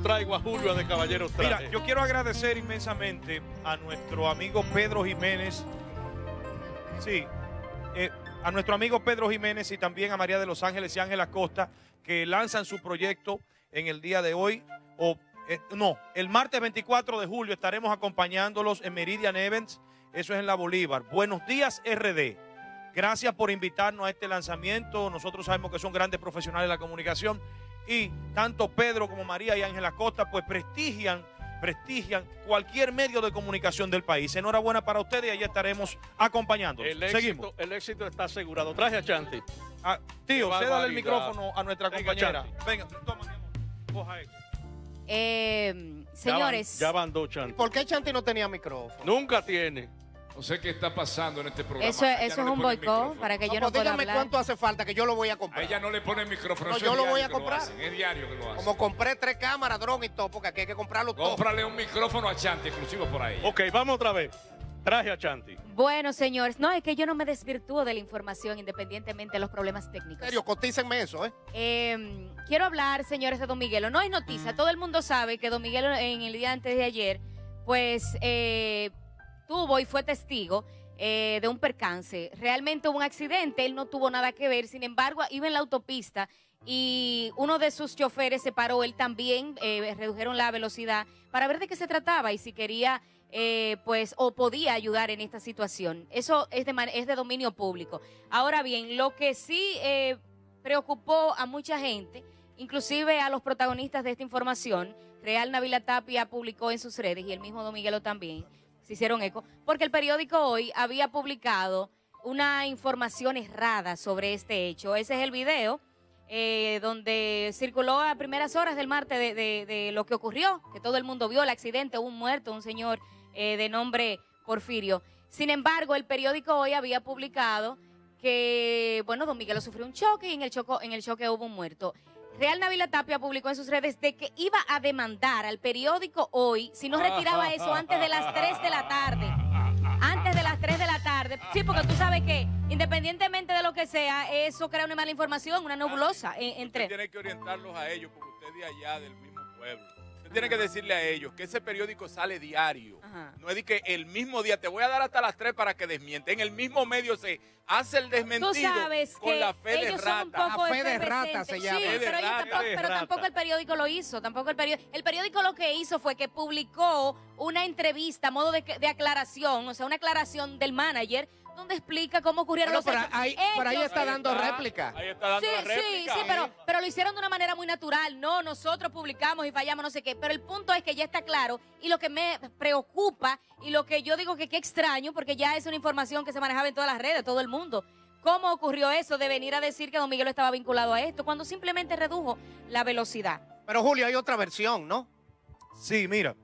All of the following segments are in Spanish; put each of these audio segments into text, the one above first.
traigo a Julio de Caballeros Mira, Traje. yo quiero agradecer inmensamente a nuestro amigo Pedro Jiménez. Sí, eh, a nuestro amigo Pedro Jiménez y también a María de los Ángeles y Ángela Costa, que lanzan su proyecto en el día de hoy. O, eh, no, el martes 24 de julio estaremos acompañándolos en Meridian Events. Eso es en la Bolívar. Buenos días, RD. Gracias por invitarnos a este lanzamiento. Nosotros sabemos que son grandes profesionales de la comunicación y tanto Pedro como María y Ángela Costa pues prestigian, prestigian cualquier medio de comunicación del país. Enhorabuena para ustedes y allá estaremos acompañándolos. El éxito, Seguimos. el éxito está asegurado. Traje a Chanti. Ah, tío, cédale el micrófono a nuestra Venga, compañera. Chanti. Venga, toma, mi amor. Coja eso. Eh, Ya señores, van- Ya van dos Chanti. ¿Por qué Chanti no tenía micrófono? Nunca tiene. No sé qué está pasando en este programa. eso, no es un boicot para que yo No, no pues pueda dígame hablar. cuánto hace falta que yo lo voy a A comprar. ella no le ponen micrófono. No, yo lo voy a comprar. hacen, Es diario que lo hacen. Como compré tres cámaras, dron y todo, porque aquí hay que comprarlo todo. Cómprale un micrófono a Chanti exclusivo por ahí. Ok, vamos otra vez. Traje a Chanti. Bueno, señores, no, es que yo no me desvirtúo de la información independientemente de los problemas En técnicos. serio, cotícenme eso, ¿eh? Eh, quiero hablar, señores, de Don Miguelo. No es noticia, todo el mundo sabe que Don Miguelo en el día antes de ayer, pues eh, y fue testigo eh, de un percance. Realmente hubo un accidente, él no tuvo nada que ver, sin embargo, iba en la autopista y uno de sus choferes se paró, él también, eh, redujeron la velocidad para ver de qué se trataba y si quería, eh, pues, o podía ayudar en esta situación. Eso es de, es de dominio público. Ahora bien, lo que sí preocupó a mucha gente, inclusive a los protagonistas de esta información, Real Navila Tapia publicó en sus redes y el mismo Don Miguelo también, se hicieron eco, porque el periódico hoy había publicado una información errada sobre este hecho. Ese es el video eh, donde circuló a primeras horas del martes de, de- lo que ocurrió, que todo el mundo vio el accidente, un muerto, un señor eh, de nombre Porfirio. Sin embargo, el periódico hoy había publicado que, bueno, don Miguelo sufrió un choque y en el, choco, en el choque hubo un muerto. Real Navila Tapia publicó en sus redes de que iba a demandar al periódico hoy si no retiraba eso antes de las 3 de la tarde. Antes de las 3 de la tarde. Sí, porque tú sabes que independientemente de lo que sea, eso crea una mala información, una nebulosa Usted entre... tiene que orientarlos a ellos, porque usted de allá, del mismo pueblo. Tiene que decirle a ellos que ese periódico sale diario. Ajá. No es de que el mismo día, te voy a dar hasta las 3 para que desmiente. En el mismo medio se hace el desmentido Tú sabes con que la fe de ellos son un rata. poco La fe de rata se Sí, llama. De pero, ellos rata. rata. tampoco el periódico lo hizo. Tampoco el periódico. El periódico lo que hizo fue que publicó una entrevista a modo de, de aclaración, o sea, una aclaración del manager, donde explica cómo ocurrieron Bueno, los pero hechos. ahí, por ahí está dando está. réplica. Ahí está dando Sí, la sí, sí, pero, pero lo hicieron de una manera muy natural. No, nosotros publicamos y fallamos, no sé qué. Pero el punto es que ya está claro. Y lo que me preocupa y lo que yo digo que qué extraño, porque ya es una información que se manejaba en todas las redes, todo el mundo. ¿Cómo ocurrió eso de venir a decir que Don Miguelo estaba vinculado a esto cuando simplemente redujo la velocidad? Pero Julio, hay otra versión, ¿no? Sí, mira.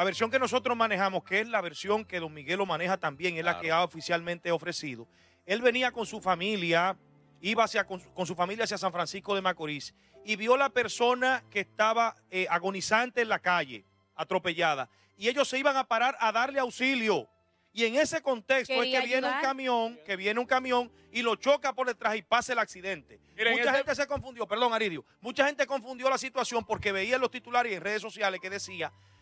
La versión que nosotros manejamos, que es la versión que don Miguelo maneja también, es la que ha oficialmente ofrecido. Él venía con su familia, iba hacia, con, su, con su familia hacia San Francisco de Macorís y vio la persona que estaba eh, agonizante en la calle, atropellada. Y ellos se iban a parar a darle auxilio. Y en ese contexto Quería es que viene un camión, que viene un camión y lo choca por detrás y pasa el accidente. Miren, Mucha gente se confundió, perdón Aridio, mucha gente confundió la situación porque veía en los titulares y en redes sociales que decía, "Ve-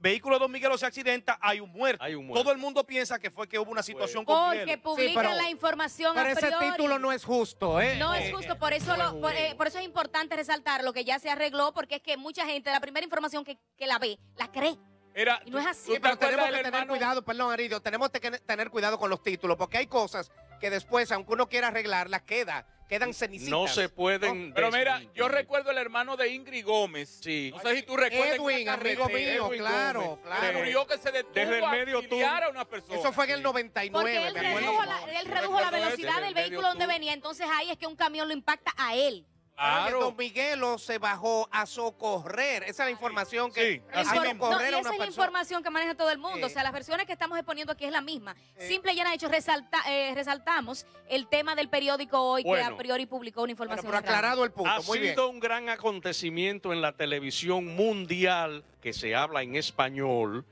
vehículo de Don Miguelo se accidenta, hay un muerto. Hay un muerto. Todo el mundo piensa que fue que hubo una situación con Porque publican pero- la información Pero a ese título no es justo, ¿eh? No Eh, es justo, por eso, lo- por, eh, por eso es importante resaltar lo que ya se arregló, porque es que mucha gente, la primera información que, que la ve, la cree. Y no es ¿tú- así. ¿tú Sí, pero tenemos que tener hermano- cuidado, perdón, Aridio, tenemos que tener cuidado con los títulos, porque hay cosas que después, aunque uno quiera arreglarlas, queda, quedan cenicitas. No se pueden. Pero mira, yo recuerdo el hermano de Ingrid Gómez. Sí. No sé si tú recuerdas. Edwin, amigo mío, Edwin claro, Gómez, claro. que murió que se detuvo Desde el a medio tú- auxiliar a una persona. Eso fue en el Sí. 99, Porque él redujo la, él redujo la velocidad del vehículo donde venía, entonces ahí es que un camión lo impacta a él. Claro. Don Miguelo se bajó a socorrer. Esa es la información que Sí, a así mismo. no, y esa una es la persona. información que maneja todo el mundo. O sea, las versiones que estamos exponiendo aquí es la misma. Simple y llena hecho, resalta, eh, resaltamos el tema del periódico hoy que Bueno. a priori publicó una Bueno, información. pero errada. aclarado el punto, Ha muy bien. sido un gran acontecimiento en la televisión mundial que se habla en español.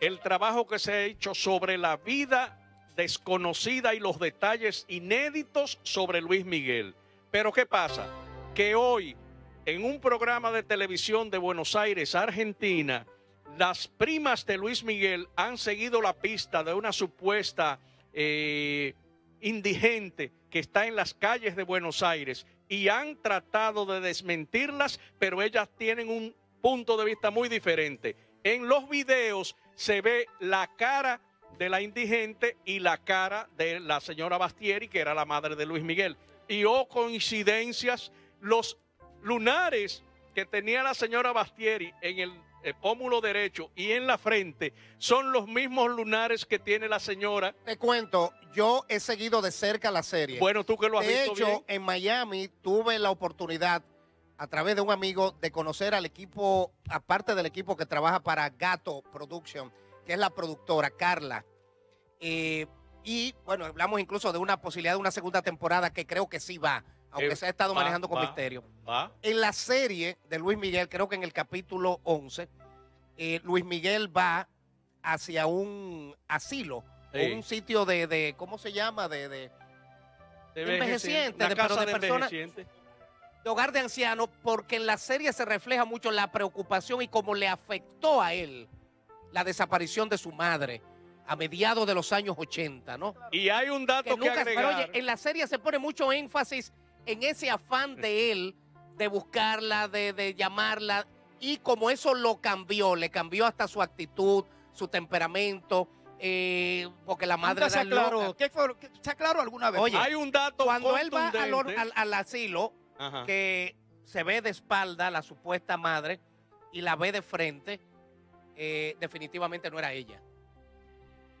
El trabajo que se ha hecho sobre la vida desconocida y los detalles inéditos sobre Luis Miguel. Pero ¿qué pasa? Que hoy en un programa de televisión de Buenos Aires, Argentina, las primas de Luis Miguel han seguido la pista de una supuesta eh, indigente que está en las calles de Buenos Aires y han tratado de desmentirlas, pero ellas tienen un punto de vista muy diferente. En los videos se ve la cara de la indigente y la cara de la señora Bastieri, que era la madre de Luis Miguel. Y oh coincidencias, los lunares que tenía la señora Bastieri en el, el pómulo derecho y en la frente son los mismos lunares que tiene la señora. Te cuento, yo he seguido de cerca la serie. Bueno, tú que lo has de visto hecho, bien. en Miami tuve la oportunidad, a través de un amigo, de conocer al equipo, aparte del equipo que trabaja para Gato Production, que es la productora, Carla. Eh, y bueno, hablamos incluso de una posibilidad de una segunda temporada que creo que sí va, aunque Eh, se ha estado va, manejando con va, misterio. va. En la serie de Luis Miguel, creo que en el capítulo 11, eh, Luis Miguel va hacia un asilo, o un sitio de, de- ¿cómo se llama? De, de, De envejeciente, de- casa pero de de personas- de hogar de ancianos, porque en la serie se refleja mucho la preocupación y cómo le afectó a él la desaparición de su madre a mediados de los años 80, ¿no? Y hay un dato Que que, nunca, agregar. pero oye, en la serie se pone mucho énfasis en ese afán de él de buscarla, de, de llamarla, y como eso lo cambió, le cambió hasta su actitud, su temperamento, eh, porque la madre Nunca se aclaró. loca. ¿Qué fue? ¿Qué- ¿Se aclaró alguna vez? Oye, hay un dato Cuando él va al, al- al asilo, Ajá. que se ve de espalda la supuesta madre y la ve de frente, eh, definitivamente no era ella.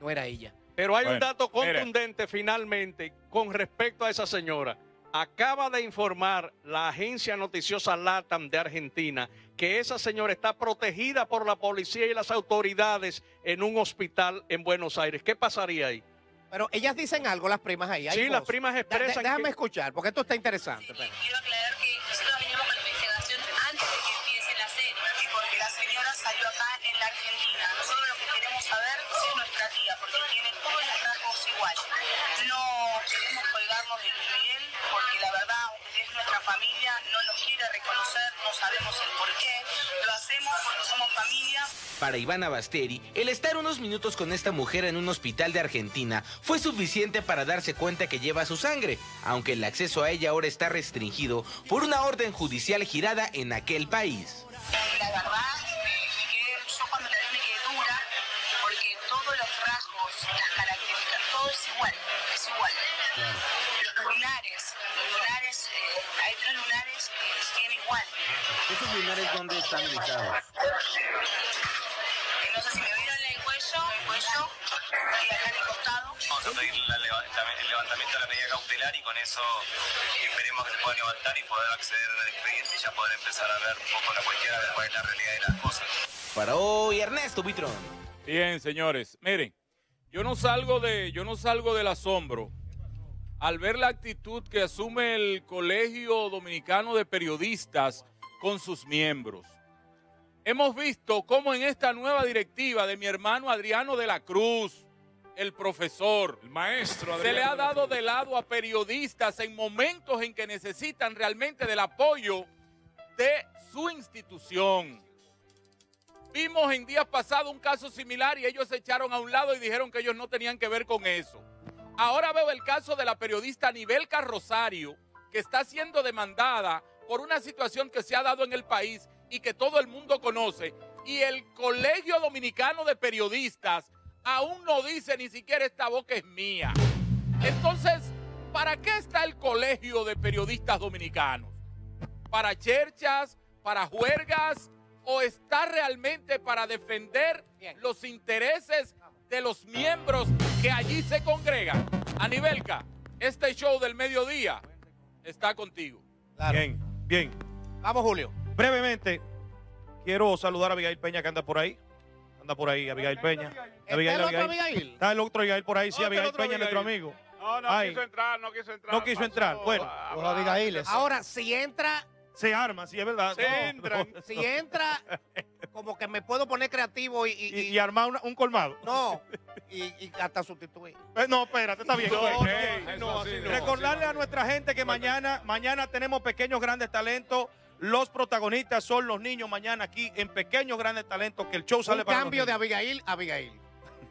No era ella. Pero hay un dato contundente finalmente con respecto a esa señora. Acaba de informar la agencia noticiosa LATAM de Argentina que esa señora está protegida por la policía y las autoridades en un hospital en Buenos Aires. ¿Qué pasaría ahí? Pero ellas dicen algo, las primas ahí. hay Sí, las primas Da- expresan déjame que- escuchar, porque esto está interesante. Quiero aclarar que familia, no nos quiere reconocer, no sabemos el por qué. Lo hacemos porque somos familia, Para Ivana Basteri, el estar unos minutos con esta mujer en un hospital de Argentina fue suficiente para darse cuenta que lleva su sangre, aunque el acceso a ella ahora está restringido por una orden judicial girada en aquel país. La verdad, tres lunares tienen igual. ¿Esos lunares dónde están ubicados? No sé si me vieron en el cuello, el cuello, y acá en el costado. Vamos a pedir la el levantamiento de la medida cautelar y con eso esperemos que se pueda levantar y poder acceder al expediente y ya poder empezar a ver un poco la cuestión de cuál es la realidad de las cosas. Para hoy, Ernesto Buitrón. Bien, señores, miren, yo no salgo de, yo no salgo del asombro al ver la actitud que asume el Colegio Dominicano de Periodistas con sus miembros. Hemos visto cómo en esta nueva directiva de mi hermano Adriano de la Cruz, el profesor, El maestro se le ha dado de lado a periodistas en momentos en que necesitan realmente del apoyo de su institución. Vimos en días pasados un caso similar y ellos se echaron a un lado y dijeron que ellos no tenían que ver con eso. Ahora veo el caso de la periodista Nivel Carrosario, que está siendo demandada por una situación que se ha dado en el país y que todo el mundo conoce. Y el Colegio Dominicano de Periodistas aún no dice ni siquiera esta boca es mía. Entonces, ¿para qué está el Colegio de Periodistas Dominicanos? ¿Para cherchas? ¿Para juergas? ¿O está realmente para defender los intereses de los miembros que allí se congregan? Anibelka, este show del mediodía está contigo. Claro. Bien, bien. Vamos, Julio. Brevemente, quiero saludar a Abigail Peña que anda por ahí. Anda por ahí, Abigail Peña. ¿Está Abigail, el otro Abigail. Abigail? Está el otro Abigail por ahí, sí, ¿Dónde el Abigail Peña, nuestro Abigail? amigo. No, no Ay. quiso entrar, no quiso entrar. No quiso entrar, bueno. Los. Ahora, si entra, Se arma, sí, es verdad. Se No, entran. no. si entra, como que me puedo poner creativo y, y- Y, y- y armar una- un colmado. no, y, y hasta sustituir. Eh, No, espérate, está bien. No, no, no, no, no. no, Recordarle así no. a nuestra gente que mañana, mañana tenemos pequeños grandes talentos. Los protagonistas son los niños mañana aquí en Pequeños Grandes Talentos, que el show sale Un para cambio de. Abigail a Abigail.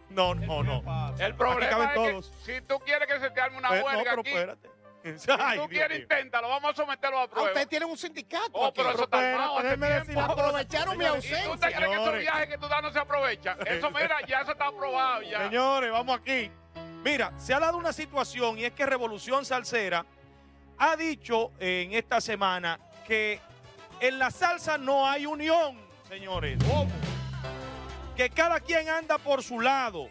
No, no, no. El problema es todos. que si tú quieres que se te arme una no, huelga pero aquí, espérate. Si Ay, tú Dios quieres, mío. inténtalo. Vamos a someterlo a Ah, prueba. ustedes tienen un sindicato. Oh, pero aquí. eso está armado hace tiempo. Aprovecharon mi Señores, ¿Y tú te ausencia. crees que esos viajes que tú das no se aprovechan? Eso, mira, ya eso está aprobado ya. Señores, vamos aquí. Mira, se ha dado una situación y es que Revolución Salsera ha dicho en esta semana que en la salsa no hay unión, señores. Que cada quien anda por su lado.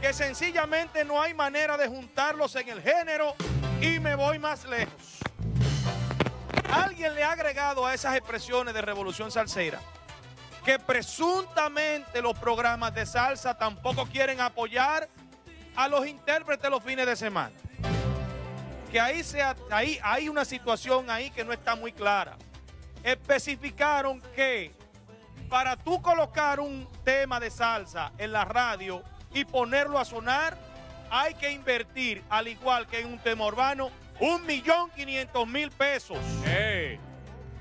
Que sencillamente no hay manera de juntarlos en el género y me voy más lejos. Alguien le ha agregado a esas expresiones de Revolución Salsera que presuntamente los programas de salsa tampoco quieren apoyar a los intérpretes los fines de semana. Que ahí, sea, ahí hay una situación ahí que no está muy clara. Especificaron que para tú colocar un tema de salsa en la radio y ponerlo a sonar, hay que invertir, al igual que en un tema urbano, un millón quinientos mil pesos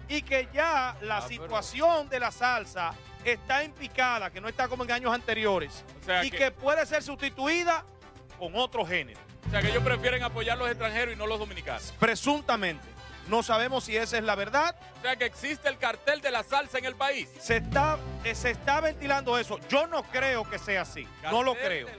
y que ya la Ah, pero- situación de la salsa está en picada, que no está como en años anteriores, O sea y que- que... puede ser sustituida con otro género, o sea que ellos prefieren apoyar los extranjeros y no los dominicanos. presuntamente. No sabemos si esa es la verdad. O sea que existe el cartel de la salsa en el país. Se está, eh, se está ventilando eso. Yo no creo que sea así. no lo creo.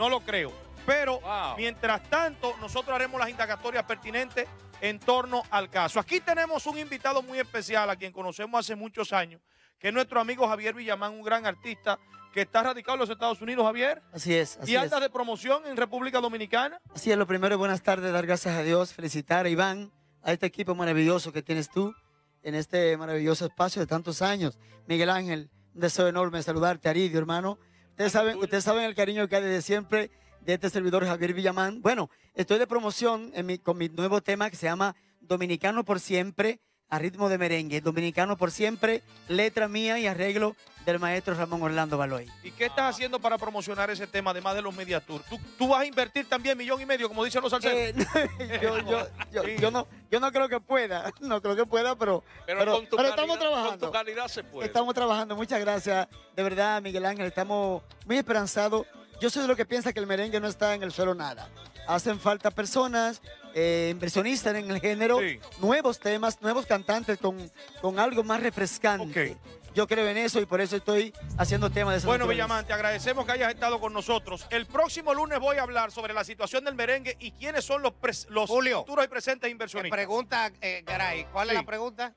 No lo creo. Pero Wow. mientras tanto, nosotros haremos las indagatorias pertinentes en torno al caso. Aquí tenemos un invitado muy especial a quien conocemos hace muchos años, que es nuestro amigo Javier Villamán, un gran artista que está radicado en los Estados Unidos, Javier. Así es, así y es. anda de promoción en República Dominicana. Así es, lo primero, buenas tardes, dar gracias a Dios, felicitar a Iván, a este equipo maravilloso que tienes tú en este maravilloso espacio de tantos años. Miguel Ángel, un deseo enorme saludarte, Aridio, hermano. Ustedes saben, ustedes saben el cariño que hay desde siempre de este servidor Javier Villamán. Bueno, estoy de promoción en mi- con mi nuevo tema que se llama Dominicano por siempre, a ritmo de merengue. Dominicano por siempre, letra mía y arreglo del maestro Ramón Orlando Baloy. ¿Y qué estás haciendo para promocionar ese tema, además de los Media Tour? ¿Tú, tú vas a invertir también millón y medio, como dicen los salseros? Eh, yo, yo, yo, Sí. yo no, yo no creo que pueda, no creo que pueda, pero, Pero, pero, con, tu pero calidad, estamos con trabajando. tu calidad se puede. Estamos trabajando, muchas gracias. De verdad, Miguel Ángel, estamos muy esperanzados. Yo soy de lo que piensa que el merengue no está en el suelo nada. Hacen falta personas, eh, inversionistas en el género, Sí. nuevos temas, nuevos cantantes con, con algo más refrescante. Ok. Yo creo en eso y por eso estoy haciendo temas de esa Bueno, naturaleza. Villamán, te agradecemos que hayas estado con nosotros. El próximo lunes voy a hablar sobre la situación del merengue y quiénes son los, pres- los Julio. futuros y presentes Me inversionistas. pregunta, eh, Garay, ¿cuál Sí. es la pregunta?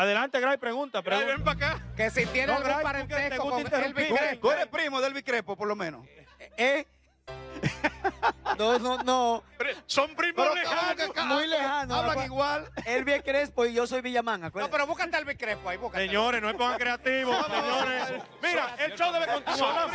Adelante, Gray, pregunta. Pregunta. ven para acá. Que si tiene No, algún Gray, ¿tú qué te parentesco con? Elvis Gray, Crespo. tú eres primo de Elvis Crespo, por lo menos. ¿Eh? No, no, no. Pre- Son primos Pero lejanos. ¿cómo que- Muy lejano. Hablan igual. Bien Crespo y yo soy Villamán, No, pero búscate a Elvis Crespo ahí, búscate. Señores, no es pongan creativos, señores. Mira, el show debe continuar.